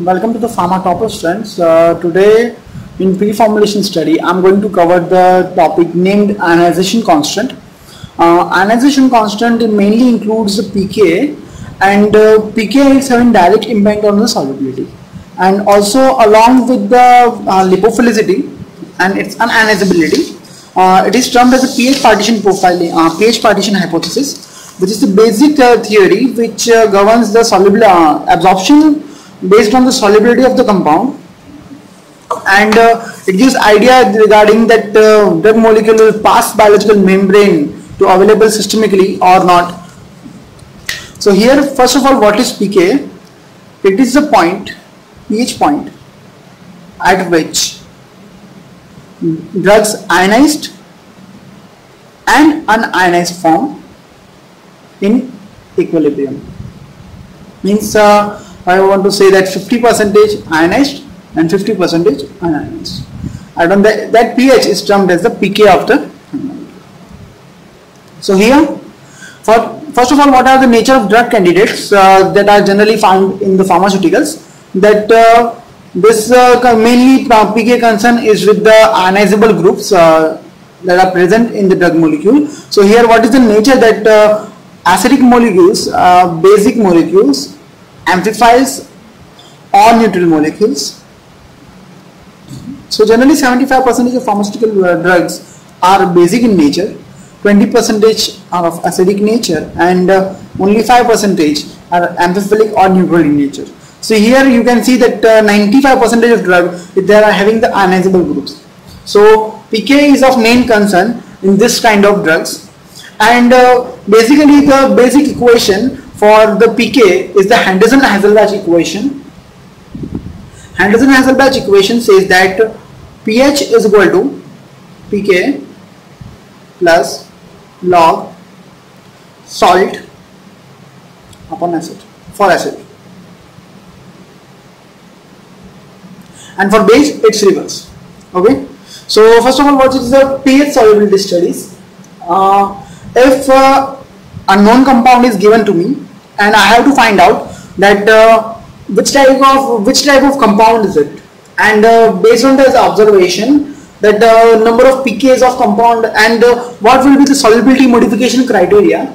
Welcome to the Pharma Toppers friends. Uh, today in pre-formulation study I'm going to cover the topic named ionization constant. Uh, ionization constant mainly includes the pKa and uh, pKa is having direct impact on the solubility and also along with the uh, lipophilicity and its unionizability uh, it is termed as a pH partition profiling, uh, pH partition hypothesis which is the basic theory which governs the soluble absorption based on the solubility of the compound and uh, it gives idea regarding that uh, drug molecule will pass biological membrane to available systemically or not. So here first of all what is pK? It is the point, pH point at which drugs ionized and unionized form in equilibrium. Means uh, I want to say that 50 percentage ionized and 50 percentage unionized. I don't that, that pH is termed as the pK of the so here for first of all what are the nature of drug candidates uh, that are generally found in the pharmaceuticals? That uh, this uh, mainly uh, pK concern is with the ionizable groups uh, that are present in the drug molecule. So here what is the nature that uh, acidic molecules basic molecules amplifies or neutral molecules. So generally 75% of pharmaceutical uh, drugs are basic in nature, 20% are of acidic nature and uh, only 5% are amphiphilic or neutral in nature. So here you can see that 95% uh, of drug they are having the ionizable groups. So pK is of main concern in this kind of drugs and uh, basically the basic equation for the pK is the Henderson-Hasselbalch equation. Henderson-Hasselbalch equation says that pH is equal to pK plus log salt upon acid for acid. And for base it's reverse. Okay? So first of all what is the pH solubility studies? Uh, if uh, a known compound is given to me and I have to find out that uh, which type of which type of compound is it and uh, based on this observation that the number of pKs of compound and uh, what will be the solubility modification criteria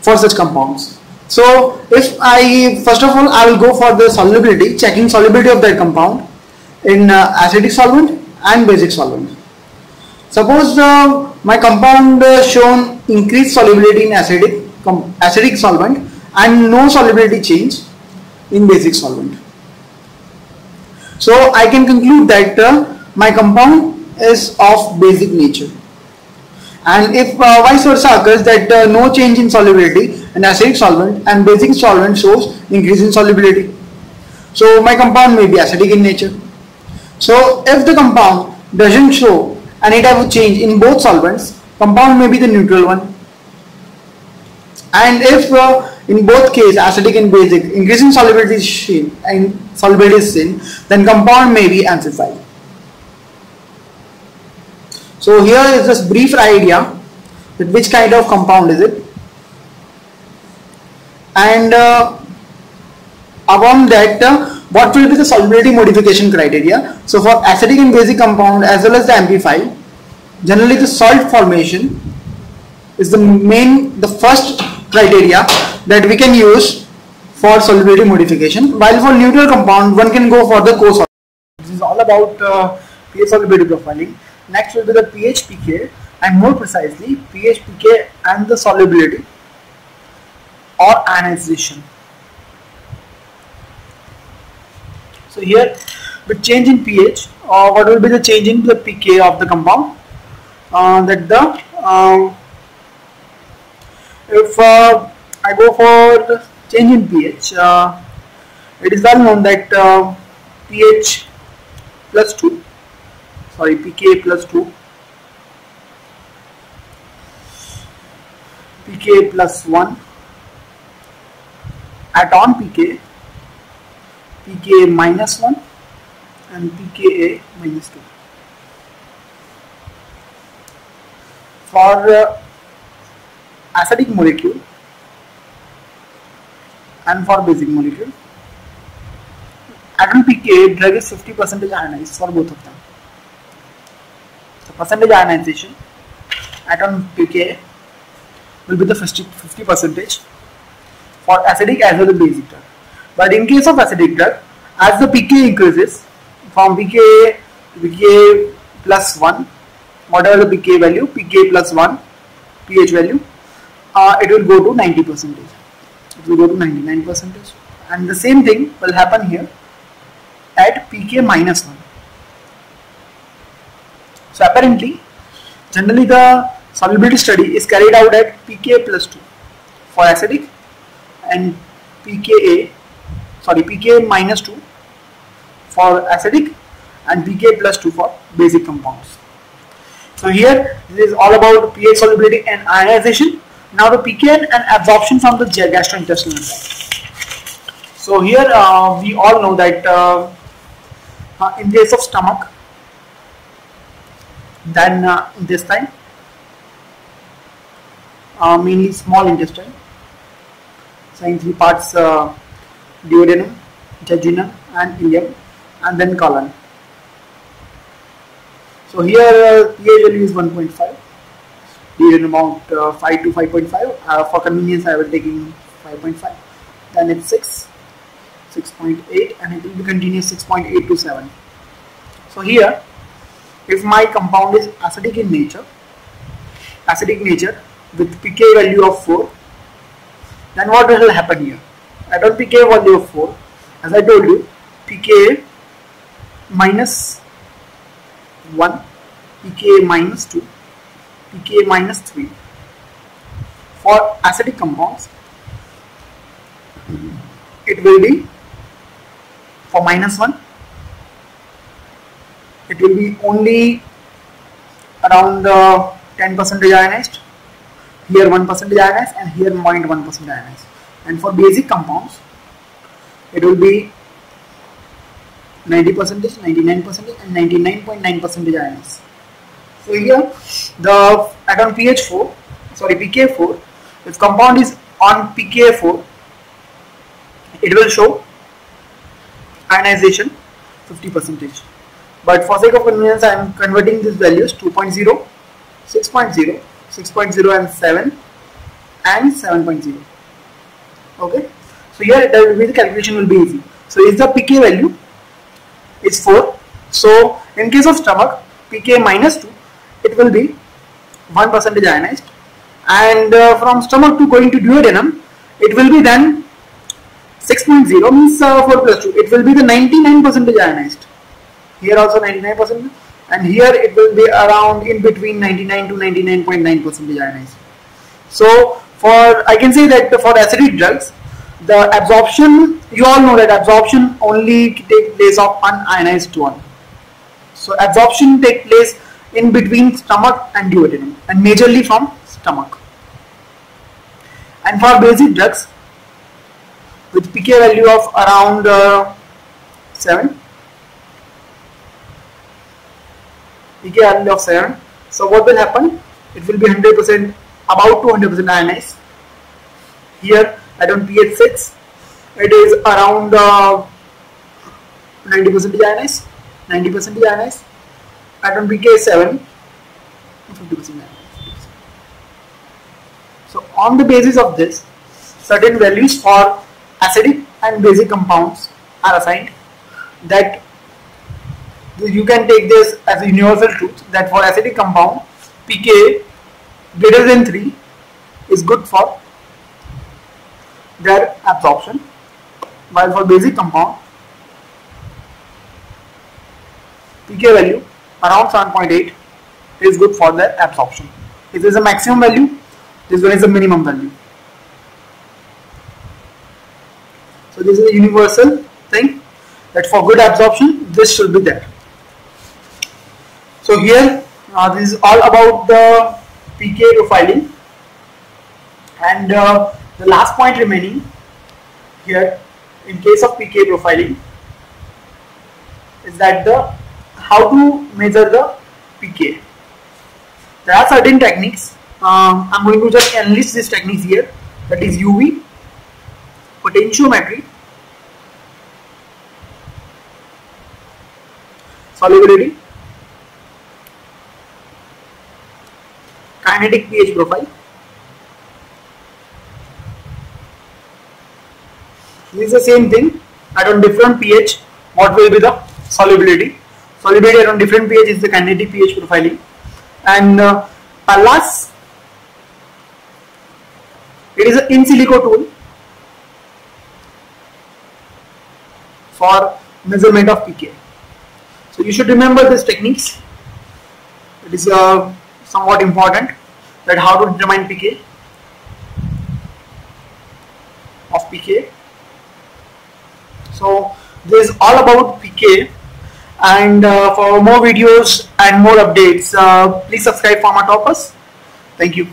for such compounds. So if I first of all I will go for the solubility checking solubility of that compound in uh, acidic solvent and basic solvent. Suppose uh, my compound uh, shown increased solubility in acidic acidic solvent and no solubility change in basic solvent. So I can conclude that uh, my compound is of basic nature. And if uh, vice versa occurs that uh, no change in solubility in acidic solvent and basic solvent shows increase in solubility. So my compound may be acidic in nature. So if the compound doesn't show any type of change in both solvents, compound may be the neutral one. And if uh, in both case acidic and basic increasing solubility is seen and solubility is seen then compound may be amplified. So here is this brief idea that which kind of compound is it? And uh, upon that uh, what will be the solubility modification criteria? So for acidic and basic compound as well as the amplified generally the salt formation is the main the first criteria that we can use for solubility modification while for neutral compound one can go for the co-solubility. This is all about uh, pH solubility profiling. Next will be the pH pK and more precisely pH pK and the solubility or ionization. So here with change in pH uh, what will be the change in the pK of the compound uh, that the um, if uh, I go for change in pH. Uh, it is well known that uh, pH plus 2, sorry pK plus 2, pK plus 1, at on pK, pK minus 1 and pKa minus 2. For uh, acidic molecule and for basic molecule at on pK drug is 50 percent ionized for both of them. So percentage ionization at on pK will be the 50 percentage for acidic as well as basic drug. But in case of acidic drug, as the pK increases from pK to pK plus 1, whatever the pK value, pK plus 1, pH value, uh, it will go to 90 percentage. It will go to 99 percentage. And the same thing will happen here at pK minus 1. So apparently, generally the solubility study is carried out at pK plus 2 for acidic and pKa sorry pK minus 2 for acidic and pK plus 2 for basic compounds. So here this is all about pH solubility and ionization. Now the pK and absorption from the gastrointestinal tract. So here uh, we all know that uh, uh, in case of stomach then uh, intestine uh, mainly small intestine so in three parts uh, duodenum jejunum and ileum and then colon so here uh, value is 1.5 during about uh, 5 to 5.5 uh, for convenience I will taking 5.5 then it's 6 6.8 and it will be continuous 6.8 to 7 so here if my compound is acidic in nature acidic nature with pK value of 4 then what will happen here? At on pK value of 4 as I told you pK minus 1 pK minus 2 pK minus 3 for acidic compounds it will be for minus 1 it will be only around uh, 10 percent ionized here 1 percentage ionized and here 0.1 percent ionized. And for basic compounds it will be 90 percentage 99 percentage and 99.9 percentage ionized so here the at pH 4 sorry pK 4 if compound is on pK 4 it will show ionization 50 percentage. But for sake of convenience I am converting these values 2.0 6.0 6.0 and 7 and 7.0 okay? So here it will be the calculation will be easy. So is the pk value is 4 so in case of stomach pk minus 2 it will be 1 percentage ionized. And uh, from stomach to going to duodenum it will be then 6.0 means uh, 4 plus 2 it will be the 99 percentage ionized. Here also 99 percent. And here it will be around in between 99 to 99.9 percentage ionized. So for I can say that for acidic drugs the absorption you all know that absorption only take place of unionized one. So absorption take place in between stomach and duodenum and majorly from stomach. And for basic drugs with pK value of around uh, 7 pK value of 7 so what will happen? It will be 100% about 200% ionized here at don't pH 6 it is around 90% uh, ionized 90% ionized I don't pK 7 50% ionized so on the basis of this certain values for acidic and basic compounds are assigned that you can take this as a universal truth that for acidic compound pK greater than 3 is good for their absorption while for basic compound pK value around 7.8 is good for the absorption. If this is a maximum value, this one is the minimum value. So this is a universal thing that for good absorption this should be there. So here uh, this is all about the PK profiling and uh, the last point remaining here in case of PK profiling is that the how to measure the PK. There are certain techniques. Um, I'm going to just enlist these techniques here. That is UV, potentiometry, solubility, kinetic pH profile. This is the same thing at on different pH what will be the solubility. Solubility at on different pH is the kinetic pH profiling and uh, Pallas it is an in silico tool for measurement of pK. So you should remember these techniques. It is uh, somewhat important that how to determine pK of pK. So this is all about pK and uh, for more videos and more updates uh, please subscribe Pharma Toppers. Thank you.